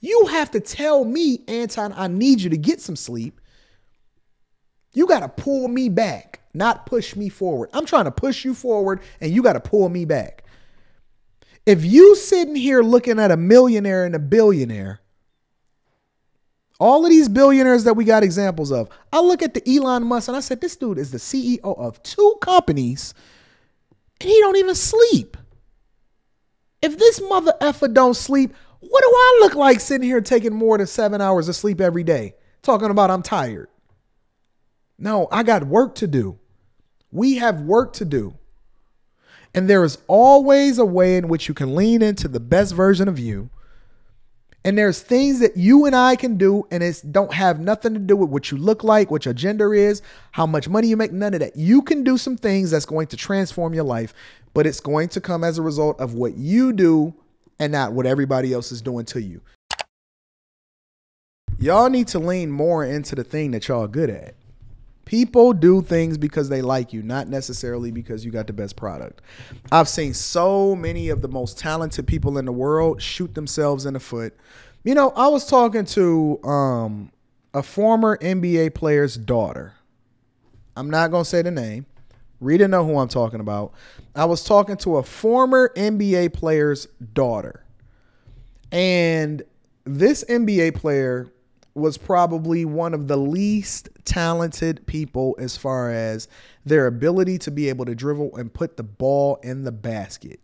You have to tell me, Anton, I need you to get some sleep. You got to pull me back, not push me forward. I'm trying to push you forward, and you got to pull me back. If you sitting here looking at a millionaire and a billionaire, all of these billionaires that we got examples of, I look at the Elon Musk and I said, this dude is the CEO of two companies and he don't even sleep. If this mother effer don't sleep, what do I look like sitting here taking more than seven hours of sleep every day? Talking about I'm tired. No, I got work to do. We have work to do. And there is always a way in which you can lean into the best version of you. And there's things that you and I can do, and it don't have nothing to do with what you look like, what your gender is, how much money you make, none of that. You can do some things that's going to transform your life, but it's going to come as a result of what you do and not what everybody else is doing to you. Y'all need to lean more into the thing that y'all good at. People do things because they like you, not necessarily because you got the best product. I've seen so many of the most talented people in the world shoot themselves in the foot. You know, I was talking to um, a former NBA player's daughter. I'm not going to say the name. Rita know who I'm talking about. I was talking to a former NBA player's daughter. And this NBA player was probably one of the least talented people as far as their ability to be able to dribble and put the ball in the basket.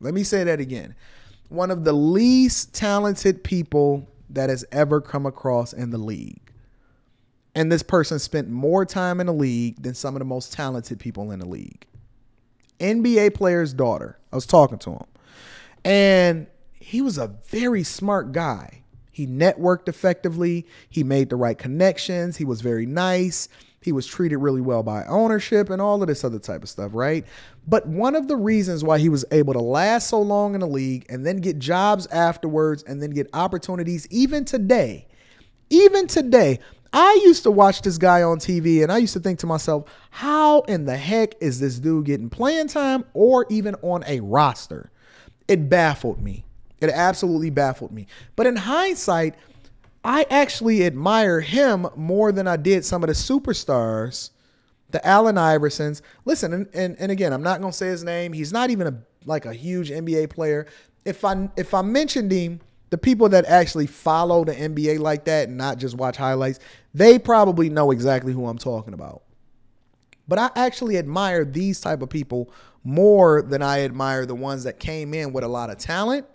Let me say that again. One of the least talented people that has ever come across in the league. And this person spent more time in the league than some of the most talented people in the league. NBA player's daughter. I was talking to him. And he was a very smart guy he networked effectively. He made the right connections. He was very nice. He was treated really well by ownership and all of this other type of stuff, right? But one of the reasons why he was able to last so long in the league and then get jobs afterwards and then get opportunities, even today, even today, I used to watch this guy on TV and I used to think to myself, how in the heck is this dude getting playing time or even on a roster? It baffled me. It absolutely baffled me. But in hindsight, I actually admire him more than I did some of the superstars, the Allen Iversons. Listen, and, and, and again, I'm not gonna say his name. He's not even a like a huge NBA player. If I if I mentioned him, the people that actually follow the NBA like that and not just watch highlights, they probably know exactly who I'm talking about. But I actually admire these type of people more than I admire the ones that came in with a lot of talent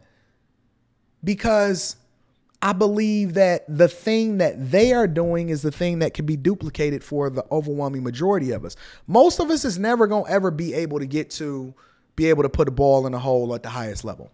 because I believe that the thing that they are doing is the thing that can be duplicated for the overwhelming majority of us. Most of us is never going to ever be able to get to be able to put a ball in a hole at the highest level.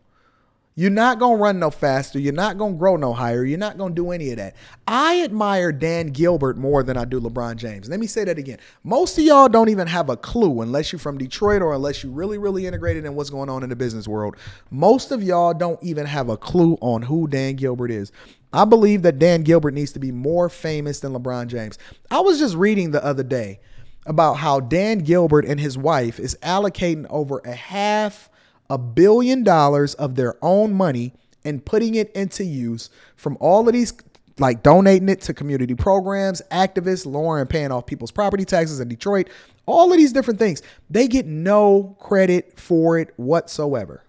You're not going to run no faster. You're not going to grow no higher. You're not going to do any of that. I admire Dan Gilbert more than I do LeBron James. Let me say that again. Most of y'all don't even have a clue unless you're from Detroit or unless you're really, really integrated in what's going on in the business world. Most of y'all don't even have a clue on who Dan Gilbert is. I believe that Dan Gilbert needs to be more famous than LeBron James. I was just reading the other day about how Dan Gilbert and his wife is allocating over a half a billion dollars of their own money and putting it into use from all of these like donating it to community programs, activists, lowering paying off people's property taxes in Detroit, all of these different things. They get no credit for it whatsoever.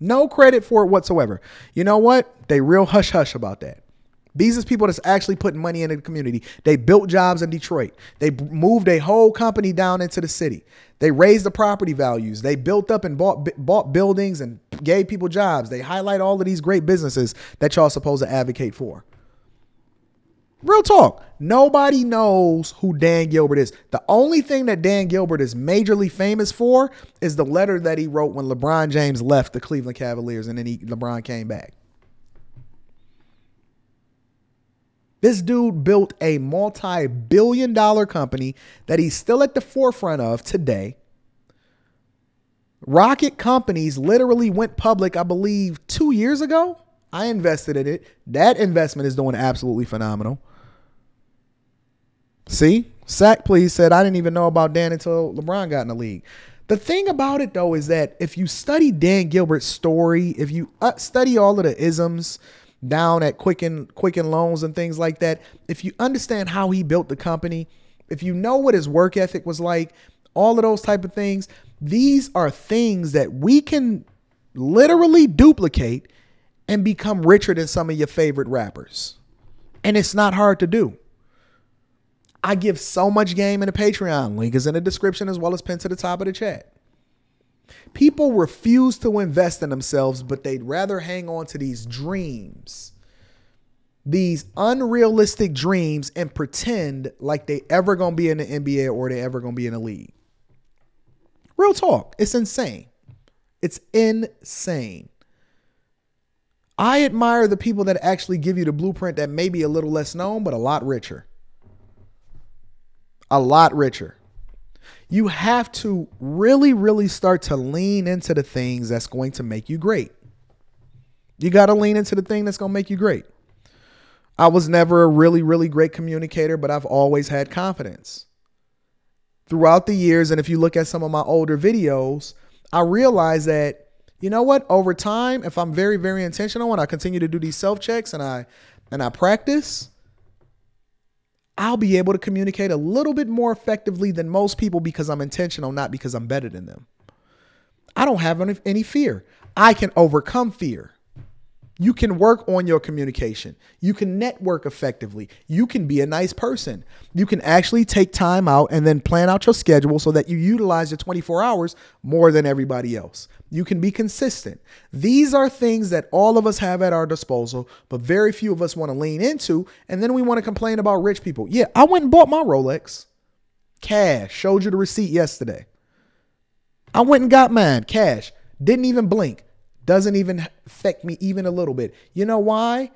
No credit for it whatsoever. You know what? They real hush hush about that. These is people that's actually putting money into the community. They built jobs in Detroit. They moved a whole company down into the city. They raised the property values. They built up and bought bought buildings and gave people jobs. They highlight all of these great businesses that y'all supposed to advocate for. Real talk. Nobody knows who Dan Gilbert is. The only thing that Dan Gilbert is majorly famous for is the letter that he wrote when LeBron James left the Cleveland Cavaliers and then he, LeBron came back. This dude built a multi billion dollar company that he's still at the forefront of today. Rocket Companies literally went public, I believe, two years ago. I invested in it. That investment is doing absolutely phenomenal. See, Sack Please said, I didn't even know about Dan until LeBron got in the league. The thing about it, though, is that if you study Dan Gilbert's story, if you uh, study all of the isms, down at Quicken Quicken Loans and things like that, if you understand how he built the company, if you know what his work ethic was like, all of those type of things, these are things that we can literally duplicate and become richer than some of your favorite rappers. And it's not hard to do. I give so much game in the Patreon. Link is in the description as well as pinned to the top of the chat. People refuse to invest in themselves, but they'd rather hang on to these dreams, these unrealistic dreams, and pretend like they ever gonna be in the NBA or they ever gonna be in a league. Real talk. It's insane. It's insane. I admire the people that actually give you the blueprint that may be a little less known, but a lot richer. A lot richer. You have to really, really start to lean into the things that's going to make you great. You got to lean into the thing that's going to make you great. I was never a really, really great communicator, but I've always had confidence. Throughout the years, and if you look at some of my older videos, I realized that you know what? Over time, if I'm very, very intentional and I continue to do these self checks and I and I practice, I'll be able to communicate a little bit more effectively than most people because I'm intentional, not because I'm better than them. I don't have any, any fear. I can overcome fear. You can work on your communication. You can network effectively. You can be a nice person. You can actually take time out and then plan out your schedule so that you utilize your 24 hours more than everybody else. You can be consistent. These are things that all of us have at our disposal, but very few of us want to lean into. And then we want to complain about rich people. Yeah, I went and bought my Rolex. Cash. Showed you the receipt yesterday. I went and got mine. Cash. Didn't even blink doesn't even affect me even a little bit. You know why?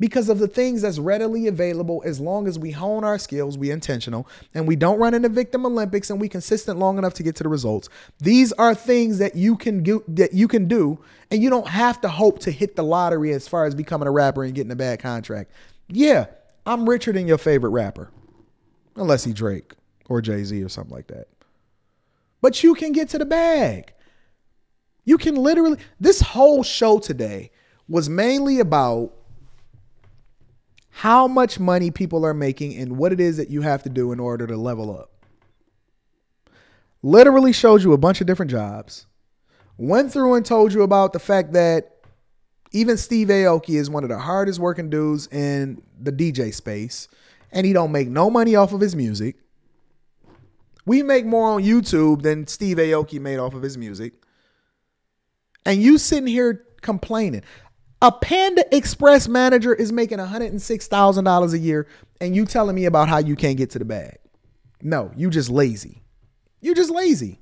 Because of the things that's readily available as long as we hone our skills, we intentional, and we don't run into victim Olympics and we consistent long enough to get to the results. These are things that you can do that you can do, and you don't have to hope to hit the lottery as far as becoming a rapper and getting a bad contract. Yeah, I'm richer than your favorite rapper. Unless he Drake or Jay-Z or something like that. But you can get to the bag. You can literally, this whole show today was mainly about how much money people are making and what it is that you have to do in order to level up. Literally showed you a bunch of different jobs. Went through and told you about the fact that even Steve Aoki is one of the hardest working dudes in the DJ space, and he don't make no money off of his music. We make more on YouTube than Steve Aoki made off of his music and you sitting here complaining. A Panda Express manager is making $106,000 a year, and you telling me about how you can't get to the bag. No, you just lazy. You just lazy.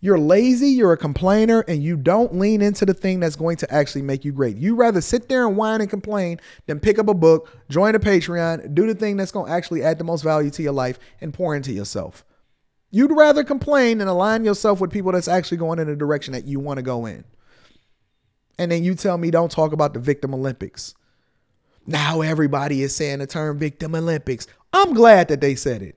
You're lazy, you're a complainer, and you don't lean into the thing that's going to actually make you great. You rather sit there and whine and complain than pick up a book, join a Patreon, do the thing that's going to actually add the most value to your life and pour into yourself. You'd rather complain and align yourself with people that's actually going in the direction that you want to go in and then you tell me don't talk about the victim Olympics. Now everybody is saying the term victim Olympics. I'm glad that they said it.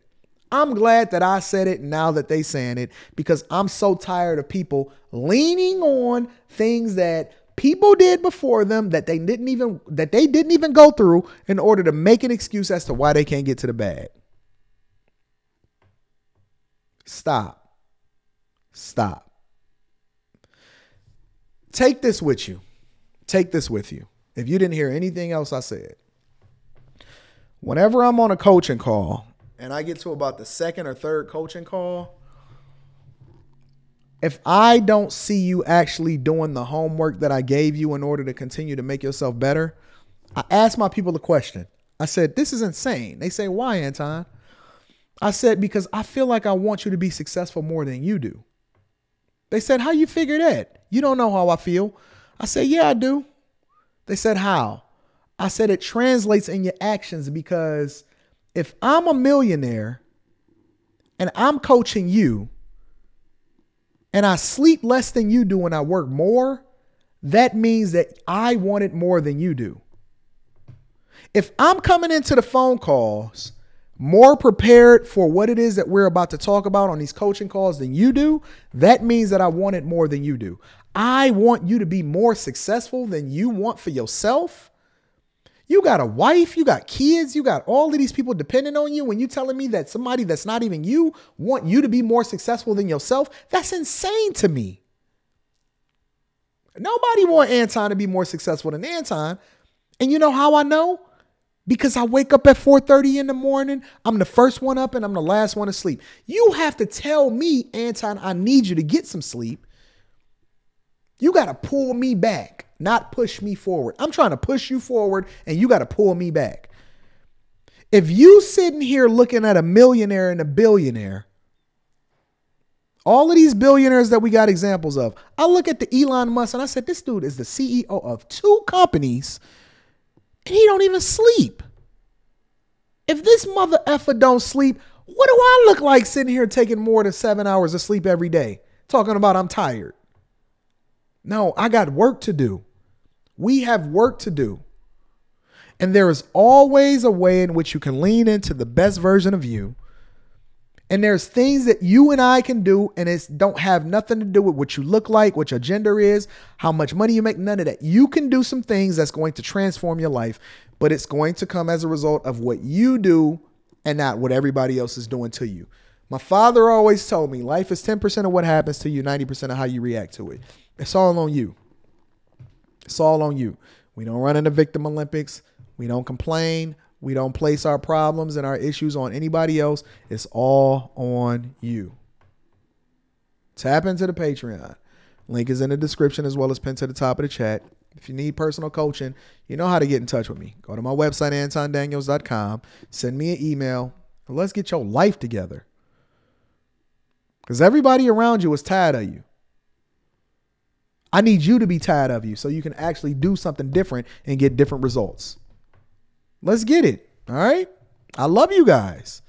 I'm glad that I said it now that they saying it because I'm so tired of people leaning on things that people did before them that they didn't even that they didn't even go through in order to make an excuse as to why they can't get to the bag. Stop. Stop. Take this with you. Take this with you. If you didn't hear anything else I said, whenever I'm on a coaching call and I get to about the second or third coaching call, if I don't see you actually doing the homework that I gave you in order to continue to make yourself better, I ask my people the question. I said, This is insane. They say, Why, Anton? I said, Because I feel like I want you to be successful more than you do. They said, How you figure that? You don't know how I feel. I said, Yeah, I do. They said, How? I said, It translates in your actions because if I'm a millionaire and I'm coaching you and I sleep less than you do and I work more, that means that I want it more than you do. If I'm coming into the phone calls more prepared for what it is that we're about to talk about on these coaching calls than you do, that means that I want it more than you do. I want you to be more successful than you want for yourself. You got a wife, you got kids, you got all of these people depending on you. When you telling me that somebody that's not even you want you to be more successful than yourself, that's insane to me. Nobody want Anton to be more successful than Anton. And you know how I know? Because I wake up at 4:30 in the morning. I'm the first one up and I'm the last one to sleep. You have to tell me, Anton, I need you to get some sleep. You got to pull me back not push me forward. I'm trying to push you forward and you got to pull me back. If you sitting here looking at a millionaire and a billionaire, all of these billionaires that we got examples of, I look at the Elon Musk and I said, this dude is the CEO of two companies and he don't even sleep. If this mother effer don't sleep, what do I look like sitting here taking more than seven hours of sleep every day? Talking about I'm tired. No, I got work to do. We have work to do. And there is always a way in which you can lean into the best version of you. And there's things that you and I can do, and it don't have nothing to do with what you look like, what your gender is, how much money you make, none of that. You can do some things that's going to transform your life, but it's going to come as a result of what you do and not what everybody else is doing to you. My father always told me life is 10% of what happens to you, 90% of how you react to it. It's all on you. It's all on you. We don't run in the victim Olympics. We don't complain. We don't place our problems and our issues on anybody else. It's all on you. Tap into the Patreon. Link is in the description as well as pinned to the top of the chat. If you need personal coaching, you know how to get in touch with me. Go to my website, antondaniels.com. Send me an email. And let's get your life together. Because everybody around you is tired of you. I need you to be tired of you so you can actually do something different and get different results. Let's get it. All right. I love you guys.